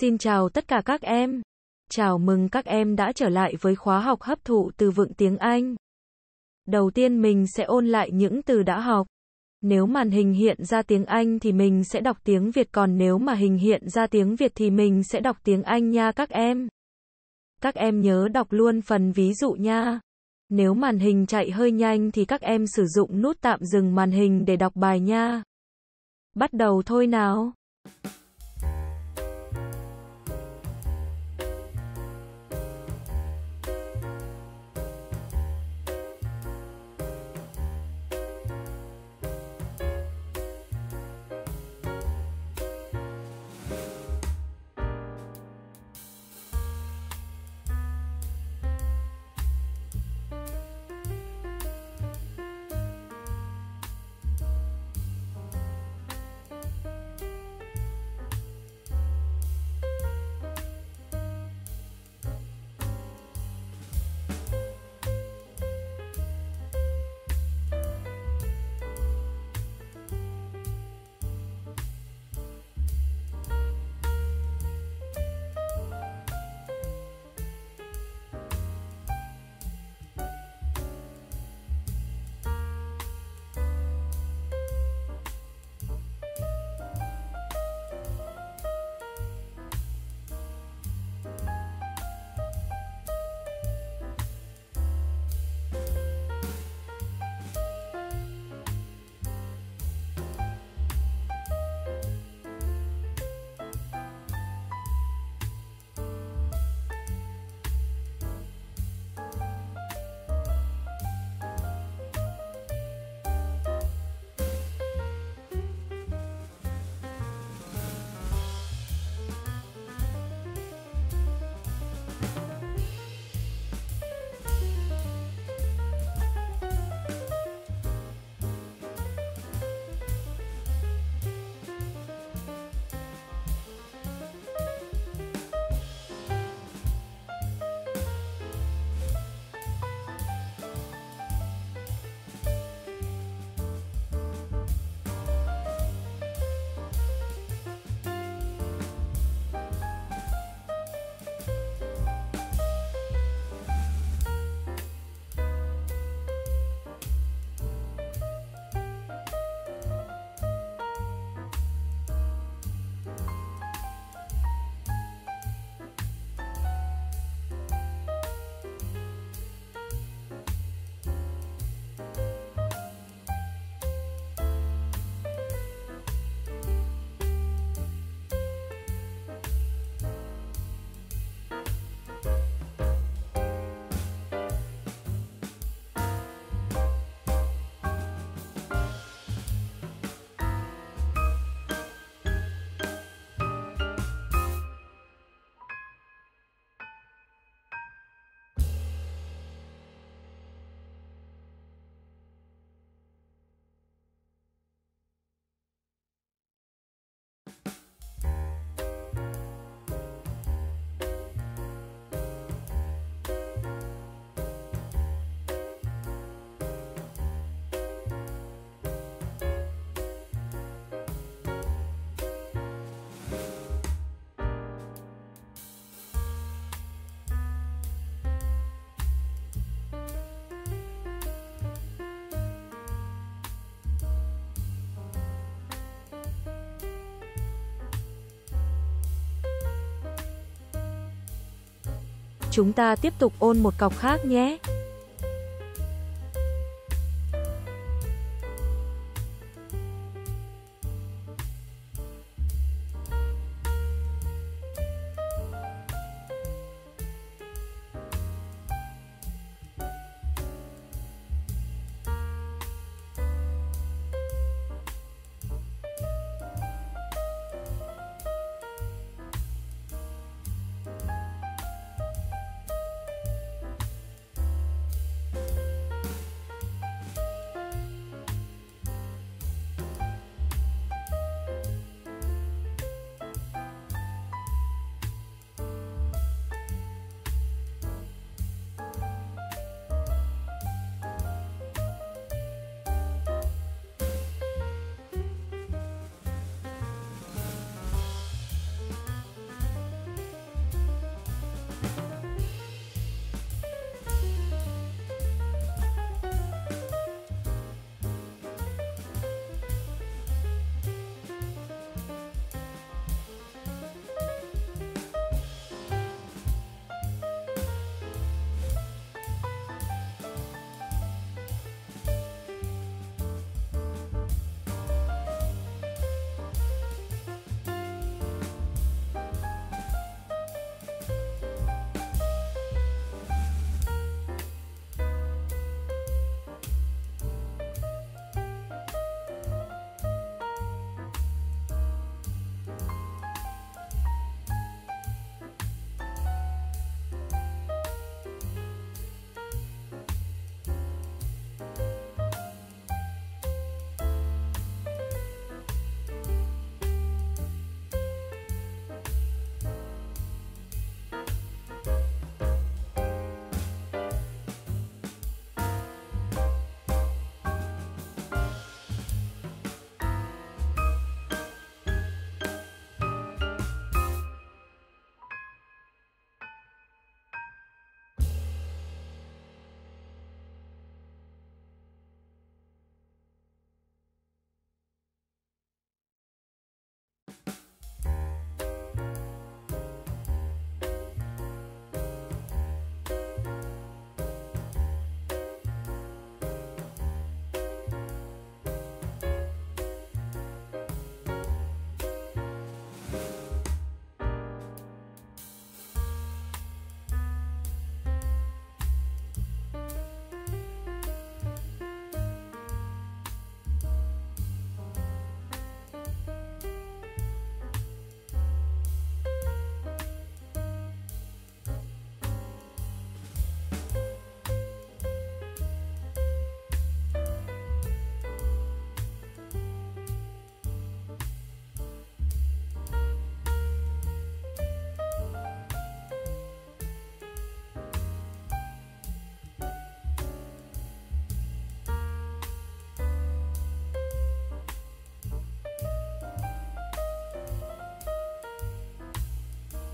Xin chào tất cả các em. Chào mừng các em đã trở lại với khóa học hấp thụ từ vựng tiếng Anh. Đầu tiên mình sẽ ôn lại những từ đã học. Nếu màn hình hiện ra tiếng Anh thì mình sẽ đọc tiếng Việt, còn nếu mà hình hiện ra tiếng Việt thì mình sẽ đọc tiếng Anh nha các em. Các em nhớ đọc luôn phần ví dụ nha. Nếu màn hình chạy hơi nhanh thì các em sử dụng nút tạm dừng màn hình để đọc bài nha. Bắt đầu thôi nào. Chúng ta tiếp tục ôn một cọc khác nhé.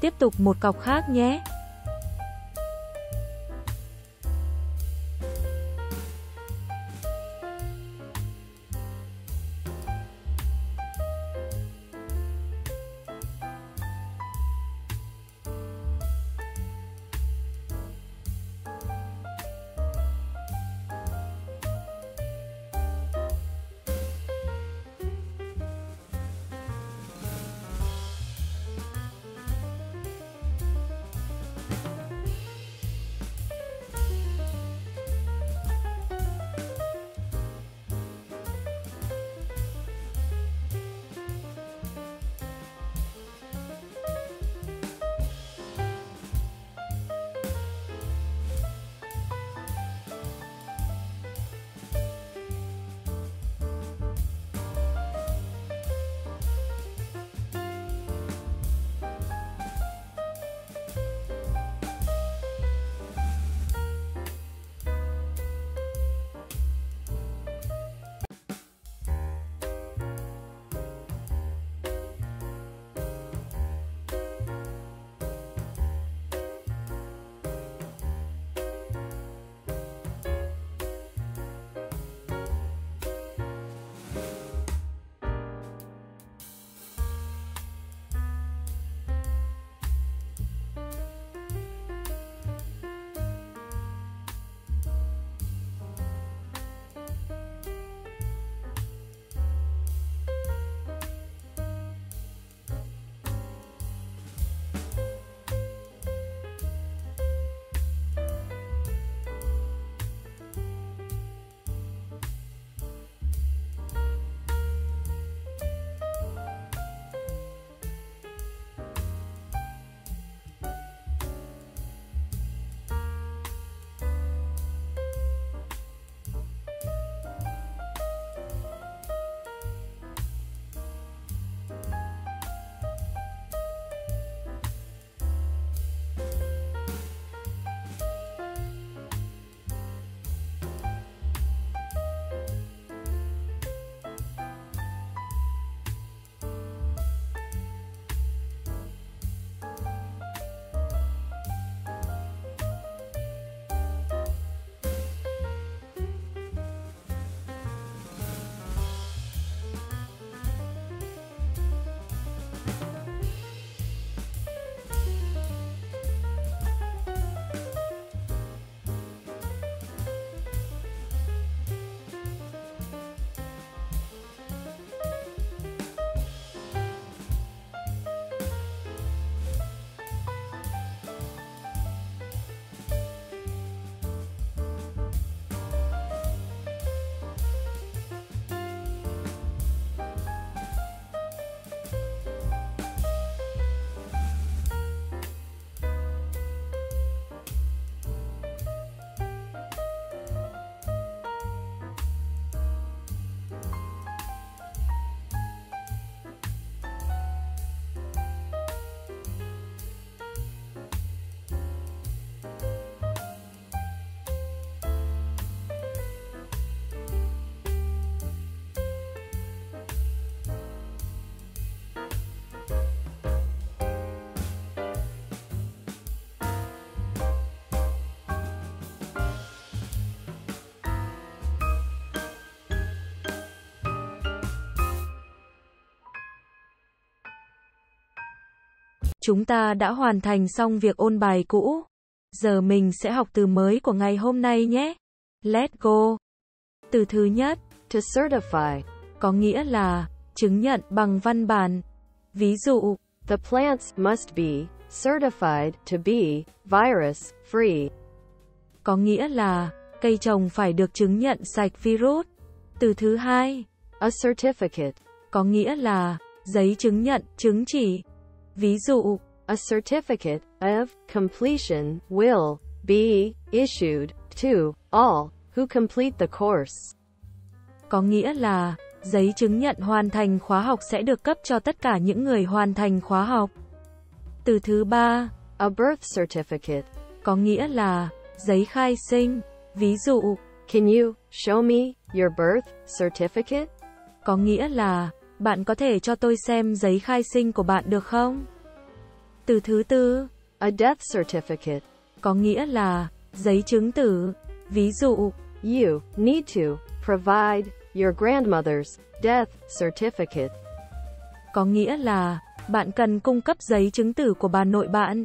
Tiếp tục một cọc khác nhé. Chúng ta đã hoàn thành xong việc ôn bài cũ. Giờ mình sẽ học từ mới của ngày hôm nay nhé. Let's go. Từ thứ nhất, To certify. có nghĩa là chứng nhận bằng văn bản. Ví dụ, The plants must be certified to be virus free. có nghĩa là cây trồng phải được chứng nhận sạch virus. Từ thứ hai, A certificate. có nghĩa là giấy chứng nhận, chứng chỉ. Ví dụ, A certificate of completion will be issued to all who complete the course. có nghĩa là giấy chứng nhận hoàn thành khóa học sẽ được cấp cho tất cả những người hoàn thành khóa học. Từ thứ ba, A birth certificate. có nghĩa là giấy khai sinh. Ví dụ, Can you show me your birth certificate? có nghĩa là bạn có thể cho tôi xem giấy khai sinh của bạn được không? Từ thứ tư, A death certificate. có nghĩa là giấy chứng tử. Ví dụ, You need to provide your grandmother's death certificate. có nghĩa là bạn cần cung cấp giấy chứng tử của bà nội bạn.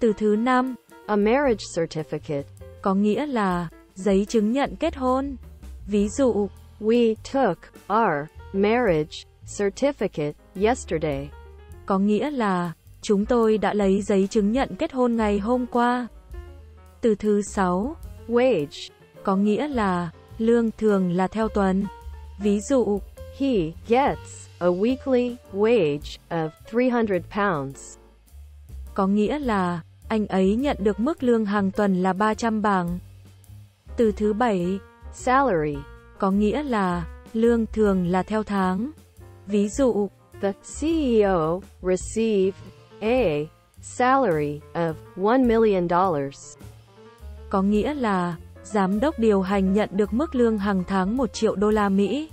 Từ thứ năm, A marriage certificate. có nghĩa là giấy chứng nhận kết hôn. Ví dụ, We took our marriage certificate yesterday. có nghĩa là chúng tôi đã lấy giấy chứng nhận kết hôn ngày hôm qua. Từ thứ sáu, Wage. có nghĩa là lương thường là theo tuần. Ví dụ, He gets a weekly wage of 300 pounds. có nghĩa là anh ấy nhận được mức lương hàng tuần là 300 bảng. Từ thứ bảy, Salary. có nghĩa là lương thường là theo tháng. Ví dụ, The CEO received a salary of $1 million. có nghĩa là giám đốc điều hành nhận được mức lương hàng tháng 1 triệu đô la Mỹ.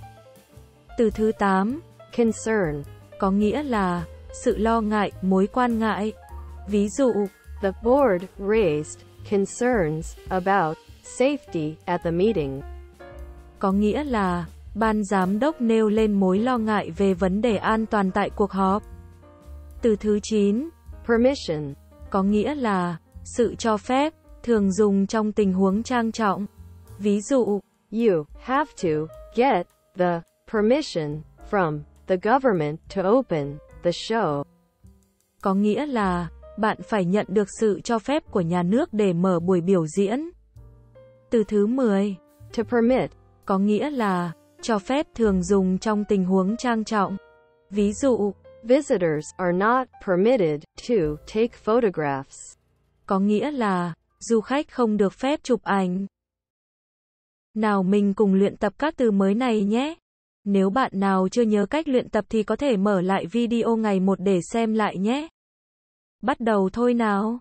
Từ thứ 8, Concern. có nghĩa là sự lo ngại, mối quan ngại. Ví dụ, The board raised concerns about safety at the meeting. có nghĩa là ban giám đốc nêu lên mối lo ngại về vấn đề an toàn tại cuộc họp. Từ thứ 9, Permission. có nghĩa là sự cho phép, thường dùng trong tình huống trang trọng. Ví dụ, You have to get the permission from the government to open the show. có nghĩa là bạn phải nhận được sự cho phép của nhà nước để mở buổi biểu diễn. Từ thứ 10, To permit. có nghĩa là cho phép thường dùng trong tình huống trang trọng. Ví dụ, Visitors are not permitted to take photographs. có nghĩa là du khách không được phép chụp ảnh. Nào mình cùng luyện tập các từ mới này nhé. Nếu bạn nào chưa nhớ cách luyện tập thì có thể mở lại video ngày một để xem lại nhé. Bắt đầu thôi nào.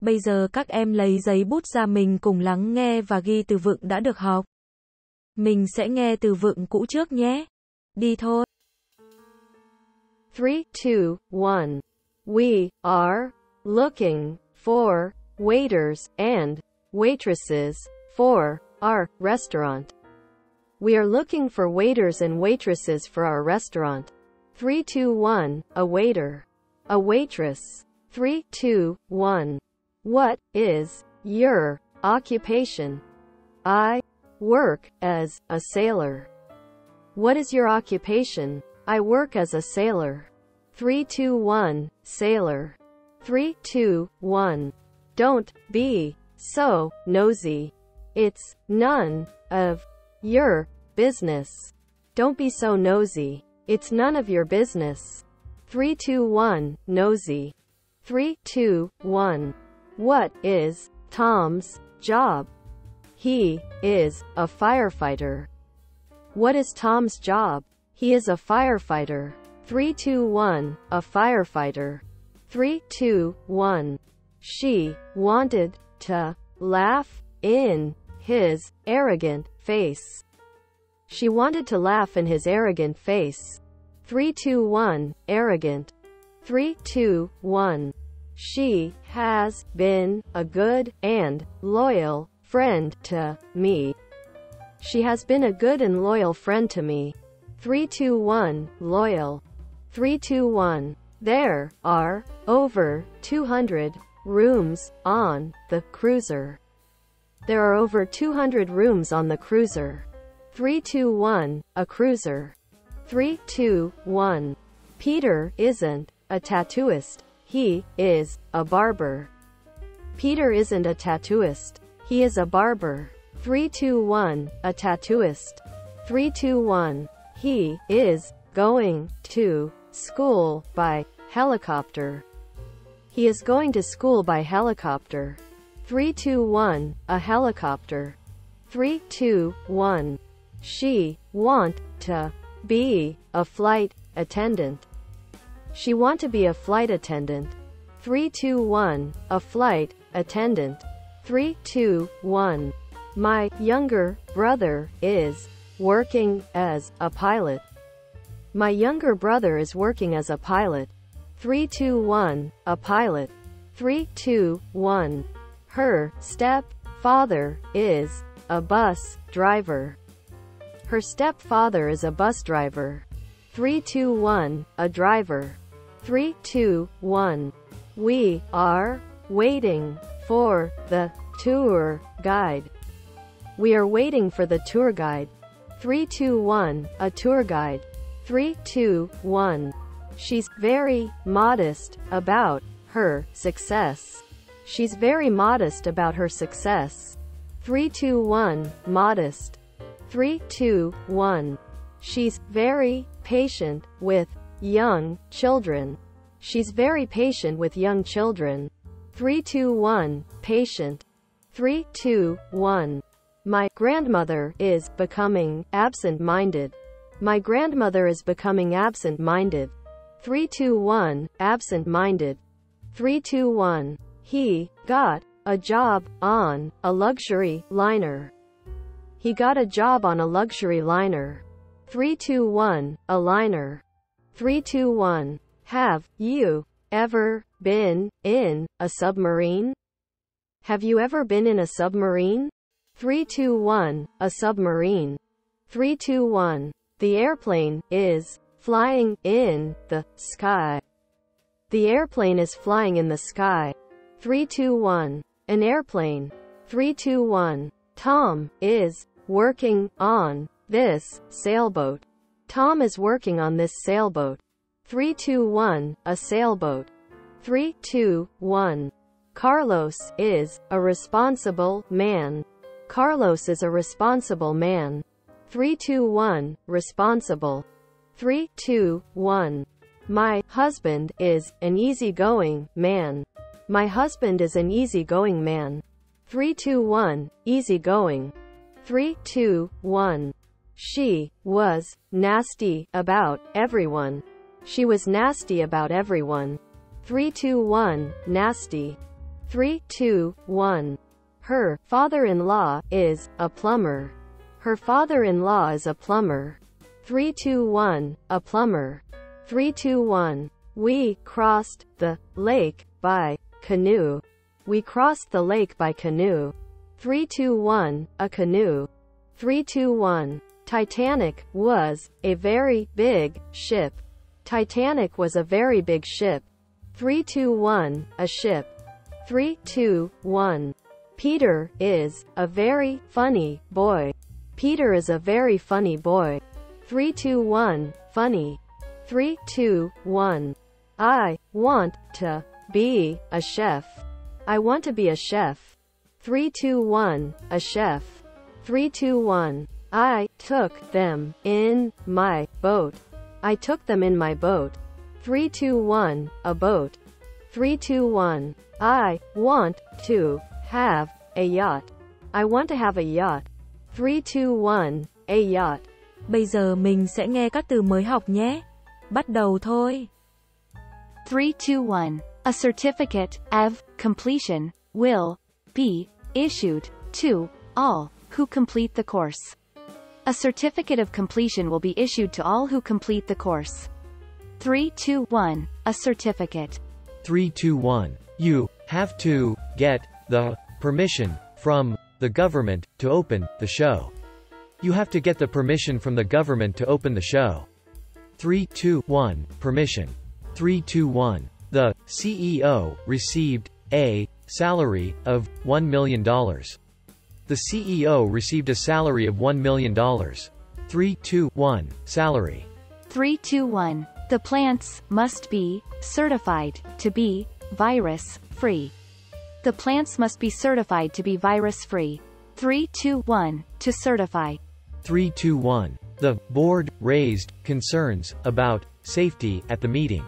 Bây giờ các em lấy giấy bút ra mình cùng lắng nghe và ghi từ vựng đã được học. Mình sẽ nghe từ vựng cũ trước nhé. Đi thôi. 3, 2, 1. We are looking for waiters and waitresses for our restaurant. We are looking for waiters and waitresses for our restaurant. 3, 2, 1. A waiter. A waitress. 3, 2, 1. What is your occupation? I work as a sailor. What is your occupation? I work as a sailor. 321 Sailor. 321. Don't be so nosy. It's none of your business. Don't be so nosy. It's none of your business. 321 Nosy. 3, 2, 1. What is Tom's job? He is a firefighter. What is Tom's job? He is a firefighter. 321, A firefighter. 321. She wanted to laugh in his arrogant face. She wanted to laugh in his arrogant face. 321, Arrogant. 3, 2, 1. She has been a good and loyal friend to me. She has been a good and loyal friend to me. 321 Loyal. 321 There are over 200 rooms on the cruiser. There are over 200 rooms on the cruiser. 321 A cruiser. 321 Peter isn't a tattooist. He is a barber. Peter isn't a tattooist. He is a barber. 321 A tattooist. 321 He is going to school by helicopter. He is going to school by helicopter. 321 A helicopter. 321 She want to be a flight attendant. She want to be a flight attendant. 321. A flight attendant. 321. My younger brother is working as a pilot. My younger brother is working as a pilot. 321. A pilot. 321. Her stepfather is a bus driver. Her stepfather is a bus driver. 321. A driver. 3, 2, 1. We are waiting for the tour guide. We are waiting for the tour guide. 3, 2, 1. A tour guide. 3, 2, 1. She's very modest about her success. She's very modest about her success. 3, 2, 1. Modest. 3, 2, 1. She's very patient with young children. She's very patient with young children. 321 Patient. 321 My grandmother is becoming absent-minded. My grandmother is becoming absent-minded. 321 Absent-minded. 321 He got a job on a luxury liner. He got a job on a luxury liner. 321 A liner. 321. Have you ever been in a submarine? Have you ever been in a submarine? 321. A submarine. 321. The airplane is flying in the sky. The airplane is flying in the sky. 321. An airplane. 321. Tom is working on this sailboat. Tom is working on this sailboat. 321, a sailboat. 321. Carlos is a responsible man. Carlos is a responsible man. 321, responsible. 321. My husband is an easygoing man. My husband is an easygoing man. 321, easygoing. 321. She was nasty about everyone. She was nasty about everyone. 321, nasty. Three, two, one. Her father-in-law is a plumber. Her father-in-law is a plumber. Three, two, one. A plumber. Three, two, one. We crossed the lake by canoe. We crossed the lake by canoe. Three, two, one. A canoe. Three, two, one. Titanic was a very big ship. Titanic was a very big ship. Three, two, one. A ship. Three, two, one. Peter is a very funny boy. Peter is a very funny boy. Three, two, one. Funny. Three, two, one. I want to be a chef. I want to be a chef. Three, two, one. A chef. Three, two, one. I took them in my boat. I took them in my boat. Three, two, one. A boat. Three, two, one. I want to have a yacht. I want to have a yacht. Three, two, one. A yacht. Bây giờ mình sẽ nghe các từ mới học nhé. Bắt đầu thôi. 321. A certificate of completion will be issued to all who complete the course. A certificate of completion will be issued to all who complete the course. 321. A certificate. 321. You have to get the permission from the government to open the show. You have to get the permission from the government to open the show. 321. Permission. 321. The CEO received a salary of $1 million. The CEO received a salary of $1 million. 321. Salary. 321. The plants must be certified to be virus free. The plants must be certified to be virus free. 321. To certify. 321. The board raised concerns about safety at the meeting.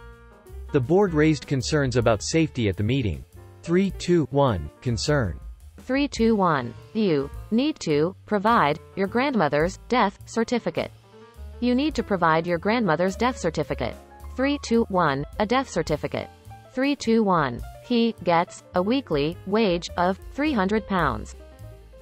The board raised concerns about safety at the meeting. 321. Concern. 321. You need to provide your grandmother's death certificate. You need to provide your grandmother's death certificate. 321. A death certificate. 321. He gets a weekly wage of 300 pounds.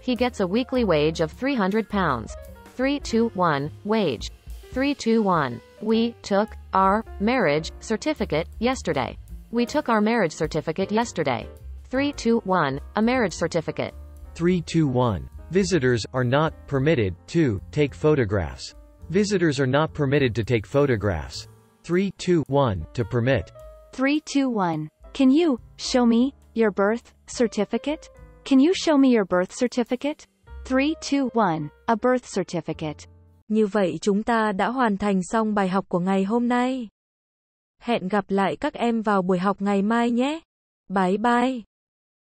He gets a weekly wage of 300 pounds. 321. Wage. 321. We took our marriage certificate yesterday. We took our marriage certificate yesterday. 321. A marriage certificate. 321. Visitors are not permitted to take photographs. Visitors are not permitted to take photographs. 321. To permit. 321. Can you show me your birth certificate? Can you show me your birth certificate? 321. A birth certificate. Như vậy chúng ta đã hoàn thành xong bài học của ngày hôm nay. Hẹn gặp lại các em vào buổi học ngày mai nhé. Bye bye.